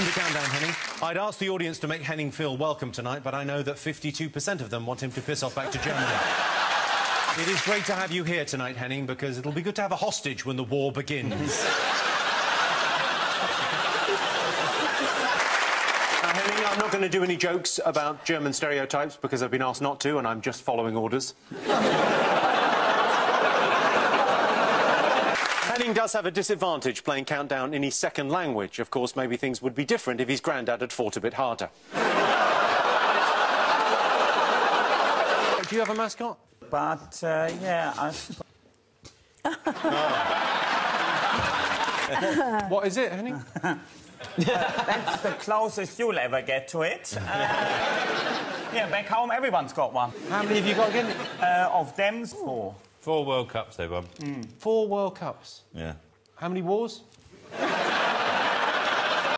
Welcome to Countdown, Henning. I'd asked the audience to make Henning feel welcome tonight, but I know that 52% of them want him to piss off back to Germany. it is great to have you here tonight, Henning, because it'll be good to have a hostage when the war begins. Now, Henning, I'm not going to do any jokes about German stereotypes because I've been asked not to, and I'm just following orders. Does have a disadvantage playing Countdown in his second language. Of course, maybe things would be different if his granddad had fought a bit harder. do you have a mascot? But uh, yeah, I... What is it, Henning? that's the closest you'll ever get to it. Uh, yeah, back home, everyone's got one. How many have you got again? Uh, of them, four. Four World Cups they've won. Mm. Four World Cups. Yeah. How many wars?